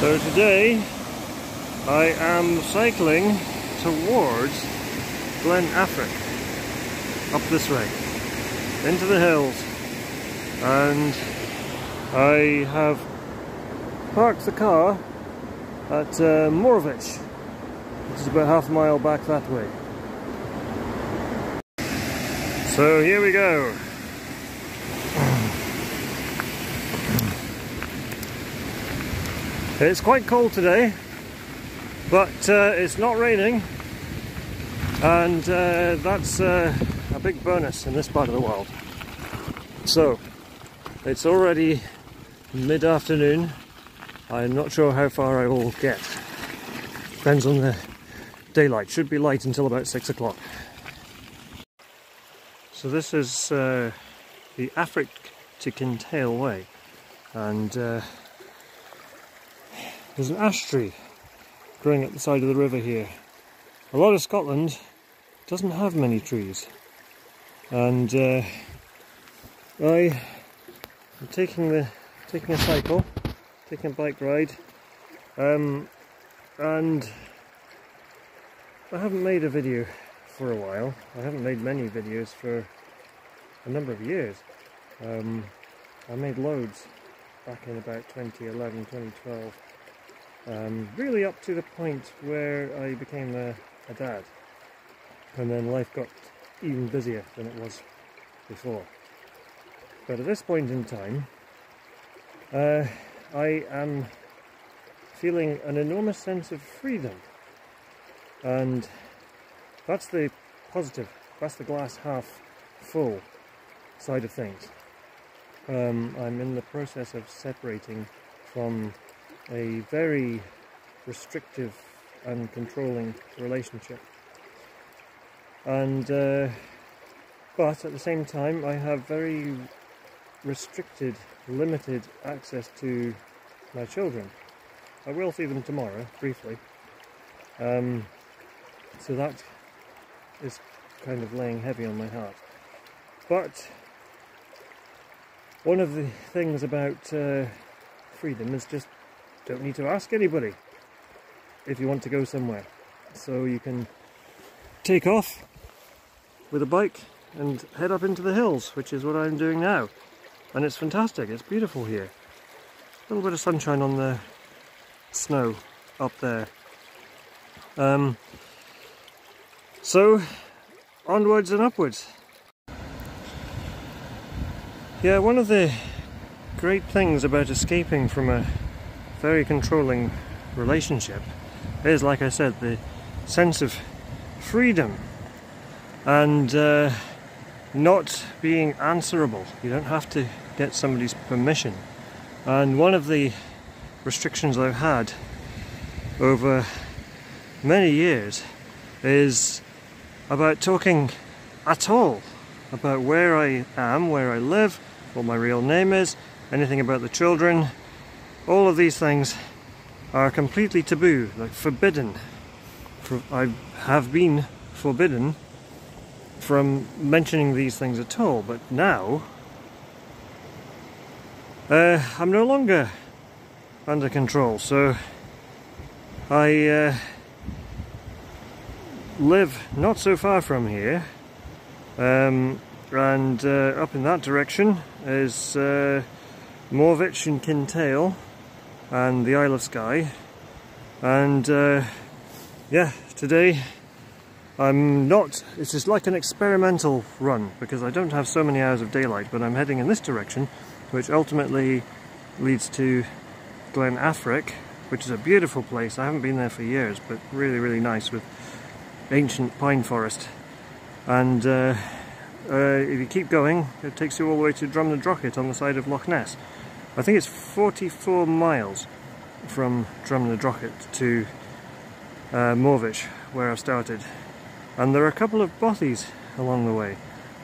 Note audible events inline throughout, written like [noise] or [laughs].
So today I am cycling towards Glen Affric, up this way, into the hills and I have parked the car at uh, Morvich, which is about half a mile back that way. So here we go. It's quite cold today, but uh, it's not raining, and uh, that's uh, a big bonus in this part of the world. So, it's already mid-afternoon. I'm not sure how far I will get. Depends on the daylight. Should be light until about six o'clock. So this is uh, the Affric to Kintail Way, and uh, there's an ash tree growing at the side of the river here. A lot of Scotland doesn't have many trees. And uh, I am taking the taking a cycle, taking a bike ride, um, and I haven't made a video for a while. I haven't made many videos for a number of years. Um, I made loads back in about 2011, 2012 um, really up to the point where I became a, a dad and then life got even busier than it was before. But at this point in time, uh, I am feeling an enormous sense of freedom. And that's the positive, that's the glass half full side of things. Um, I'm in the process of separating from a very restrictive and controlling relationship. And uh, but at the same time, I have very restricted, limited access to my children. I will see them tomorrow, briefly. Um, so that is kind of laying heavy on my heart. But one of the things about uh, freedom is just don't need to ask anybody if you want to go somewhere. So you can take off with a bike and head up into the hills, which is what I'm doing now. And it's fantastic, it's beautiful here. A little bit of sunshine on the snow up there. Um, so, onwards and upwards. Yeah, one of the great things about escaping from a very controlling relationship is, like I said, the sense of freedom and uh, not being answerable. You don't have to get somebody's permission. And one of the restrictions I've had over many years is about talking at all about where I am, where I live, what my real name is, anything about the children, all of these things are completely taboo, like forbidden. For, I have been forbidden from mentioning these things at all, but now uh, I'm no longer under control, so I uh, live not so far from here, um, and uh, up in that direction is uh, Morvich and Kintail and the Isle of Skye. And uh, yeah today I'm not it's just like an experimental run because I don't have so many hours of daylight but I'm heading in this direction which ultimately leads to Glen Affric which is a beautiful place. I haven't been there for years but really really nice with ancient pine forest. And uh, uh, if you keep going it takes you all the way to Drumnadrochit on the side of Loch Ness I think it's 44 miles from Drumnadrochit to uh, Morvich, where I started. And there are a couple of bothies along the way.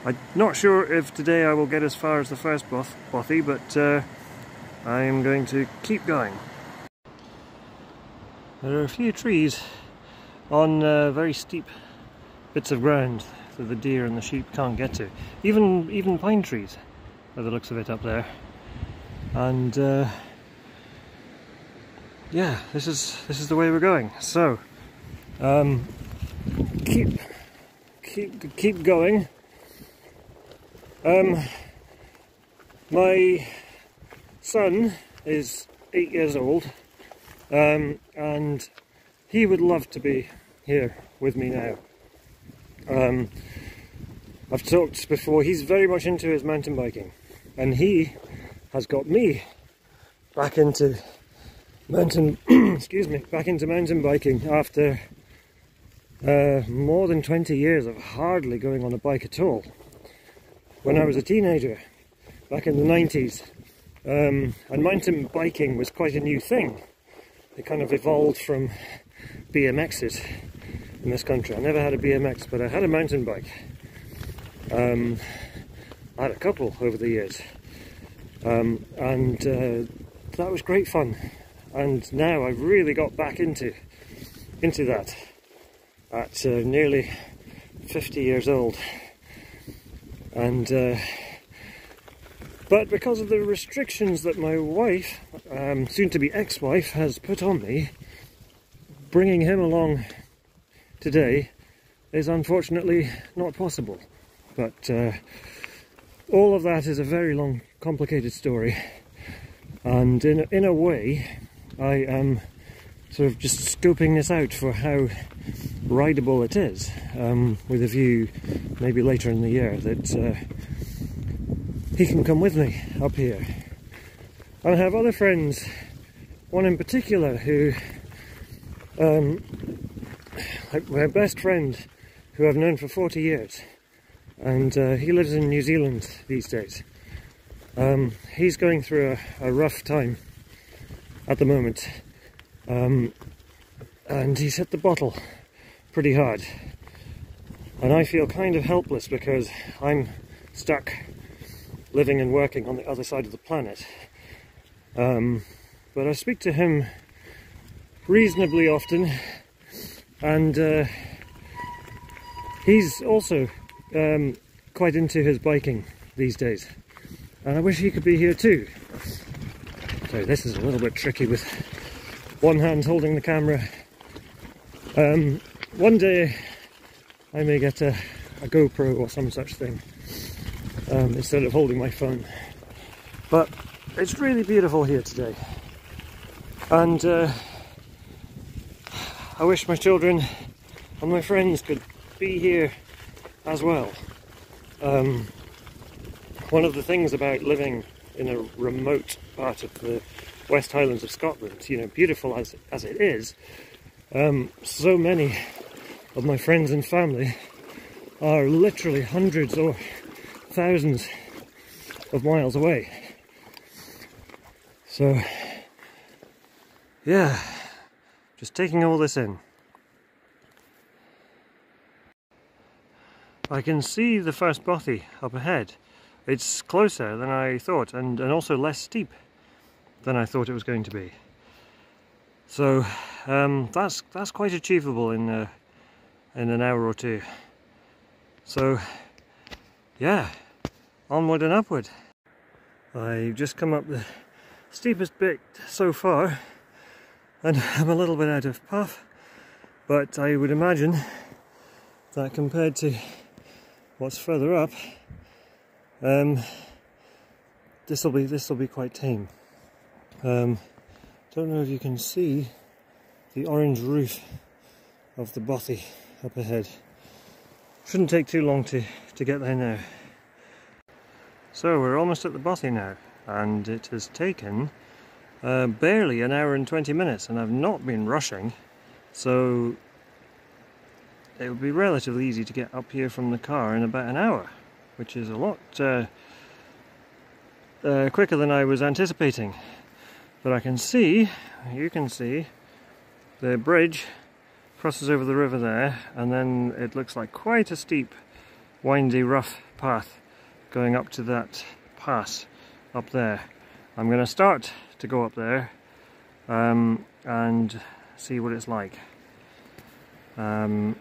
I'm not sure if today I will get as far as the first both, bothy, but uh, I am going to keep going. There are a few trees on uh, very steep bits of ground that the deer and the sheep can't get to. Even even pine trees, by the looks of it up there and uh, yeah, this is this is the way we're going. So um, keep keep keep going. Um, my son is eight years old, um, and he would love to be here with me now. Um, I've talked before, he's very much into his mountain biking, and he has got me back into mountain, [clears throat] excuse me, back into mountain biking after uh, more than 20 years of hardly going on a bike at all. When I was a teenager, back in the 90s, um, and mountain biking was quite a new thing. It kind of evolved from BMXs in this country. I never had a BMX, but I had a mountain bike. Um, I had a couple over the years. Um, and uh, that was great fun. And now I've really got back into into that at uh, nearly 50 years old. And uh, but because of the restrictions that my wife, um, soon to be ex wife, has put on me, bringing him along today is unfortunately not possible. But uh, all of that is a very long, complicated story. And in, in a way, I am sort of just scoping this out for how rideable it is, um, with a view maybe later in the year that uh, he can come with me up here. And I have other friends, one in particular who, um, like my best friend, who I've known for 40 years, and uh, he lives in New Zealand these days. Um, he's going through a, a, rough time at the moment, um, and he's hit the bottle pretty hard. And I feel kind of helpless because I'm stuck living and working on the other side of the planet. Um, but I speak to him reasonably often, and uh, he's also um, quite into his biking these days. And I wish he could be here too. So this is a little bit tricky with one hand holding the camera. Um, one day I may get a, a GoPro or some such thing um, instead of holding my phone. But it's really beautiful here today. And uh, I wish my children and my friends could be here as well. Um, one of the things about living in a remote part of the West Highlands of Scotland, you know, beautiful as, as it is, um, so many of my friends and family are literally hundreds or thousands of miles away. So, yeah, just taking all this in. I can see the first bothy up ahead. It's closer than I thought and, and also less steep than I thought it was going to be. So um, that's that's quite achievable in uh, in an hour or two. So yeah, onward and upward. I've just come up the steepest bit so far and [laughs] I'm a little bit out of puff but I would imagine that compared to what's further up um, this will be this will be quite tame. Um, don't know if you can see the orange roof of the bothy up ahead. Shouldn't take too long to to get there now. So we're almost at the bothy now and it has taken uh, barely an hour and 20 minutes and I've not been rushing. So it would be relatively easy to get up here from the car in about an hour which is a lot uh, uh, quicker than I was anticipating but I can see, you can see the bridge crosses over the river there and then it looks like quite a steep windy rough path going up to that pass up there. I'm going to start to go up there um, and see what it's like. Um,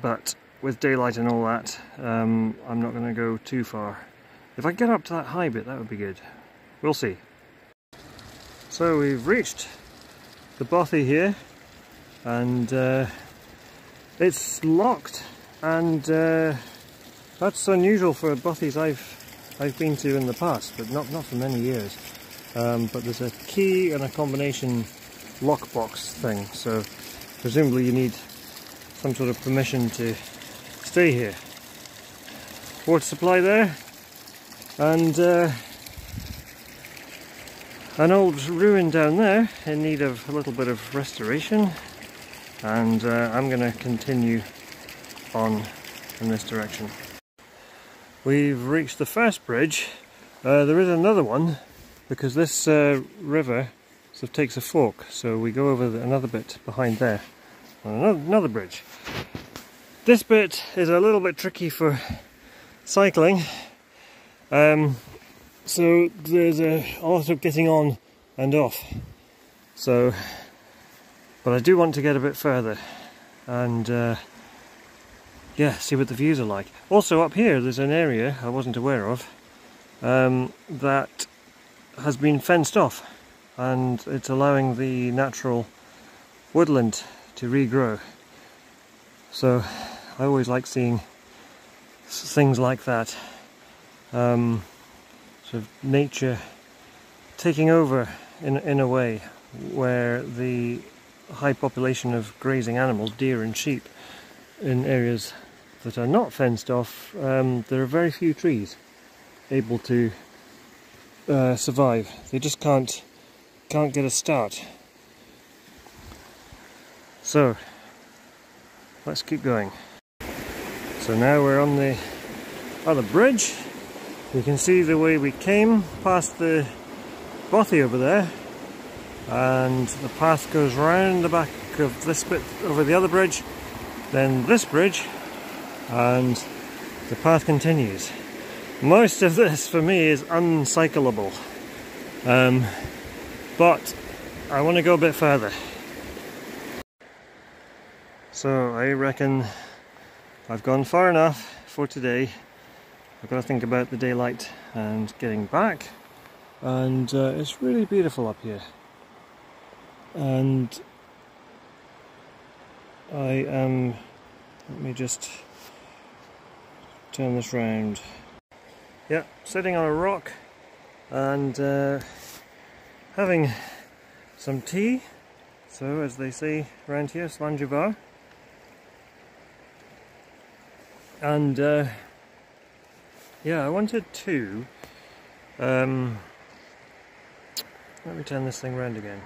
but with daylight and all that, um, I'm not going to go too far. If I get up to that high bit, that would be good. We'll see. So we've reached the bothy here and uh, it's locked and uh, that's unusual for bothies I've I've been to in the past but not, not for many years um, but there's a key and a combination lockbox thing so presumably you need some sort of permission to stay here water supply there and uh, an old ruin down there in need of a little bit of restoration and uh, I'm going to continue on in this direction. We've reached the first bridge. Uh, there is another one because this uh, river sort of takes a fork so we go over the, another bit behind there another, another bridge. This bit is a little bit tricky for cycling um, so there's a, a lot of getting on and off. So, but I do want to get a bit further and uh, yeah, see what the views are like. Also up here there's an area I wasn't aware of um, that has been fenced off and it's allowing the natural woodland to regrow. So I always like seeing things like that. Um, sort of nature taking over in, in a way where the high population of grazing animals, deer and sheep, in areas that are not fenced off, um, there are very few trees able to uh, survive. They just can't can't get a start. So let's keep going. So now we're on the other bridge. You can see the way we came past the bothy over there. And the path goes round the back of this bit over the other bridge then this bridge and the path continues. Most of this for me is uncyclable. Um, but I want to go a bit further. So I reckon I've gone far enough for today. I've got to think about the daylight and getting back. And uh, it's really beautiful up here. And I am let me just turn this round. Yeah sitting on a rock and uh, having some tea. So as they say around here slàinte mhath and uh, yeah, I wanted to. Um, let me turn this thing around again.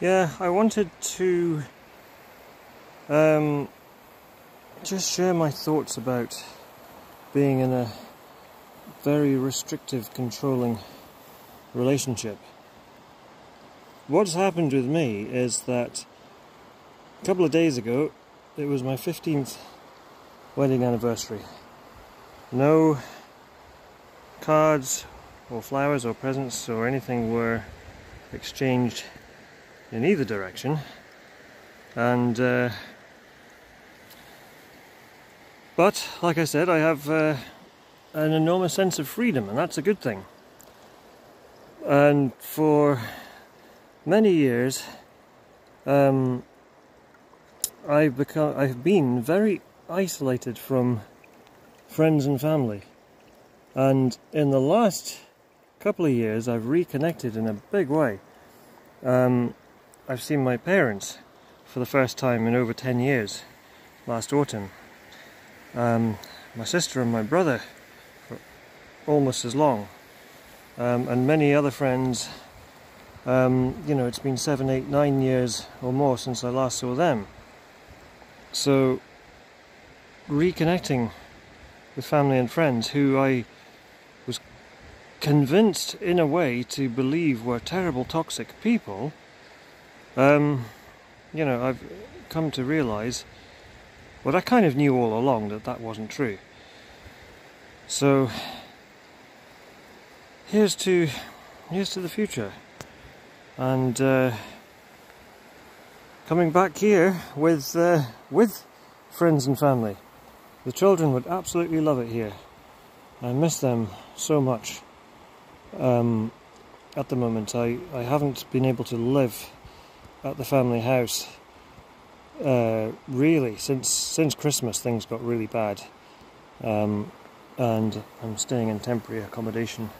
Yeah, I wanted to um, just share my thoughts about being in a very restrictive, controlling relationship. What's happened with me is that a couple of days ago, it was my 15th wedding anniversary. No cards or flowers or presents or anything were exchanged in either direction and uh, but like I said I have uh, an enormous sense of freedom and that's a good thing and for many years um, I've become I've been very isolated from friends and family. And in the last couple of years, I've reconnected in a big way. Um, I've seen my parents for the first time in over 10 years last autumn. Um, my sister and my brother for almost as long. Um, and many other friends. Um, you know, it's been seven, eight, nine years or more since I last saw them. So, reconnecting with family and friends who I was convinced in a way to believe were terrible toxic people. Um, you know I've come to realize well I kind of knew all along that that wasn't true. So here's to here's to the future. And uh, coming back here with uh, with friends and family the children would absolutely love it here. I miss them so much. Um, at the moment, I, I haven't been able to live at the family house. Uh, really, since since Christmas, things got really bad, um, and I'm staying in temporary accommodation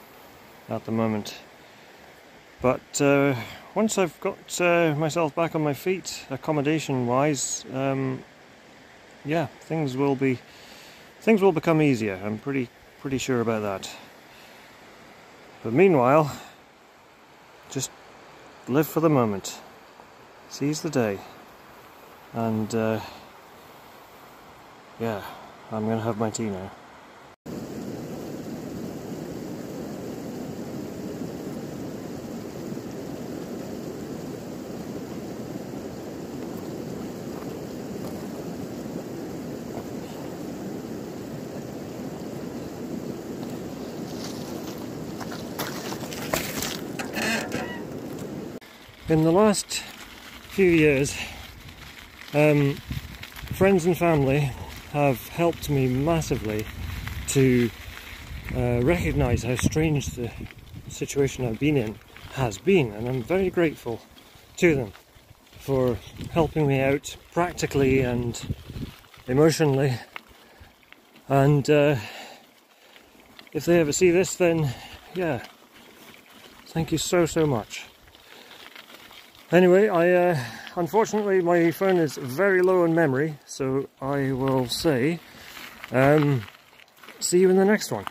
at the moment. But uh, once I've got uh, myself back on my feet, accommodation-wise, um, yeah, things will be things will become easier. I'm pretty pretty sure about that. But meanwhile, just live for the moment, seize the day, and uh, yeah, I'm gonna have my tea now. In the last few years, um, friends and family have helped me massively to uh, recognize how strange the situation I've been in has been, and I'm very grateful to them for helping me out practically and emotionally. And uh, if they ever see this, then yeah, thank you so so much. Anyway, I uh, unfortunately my phone is very low on memory, so I will say um, see you in the next one.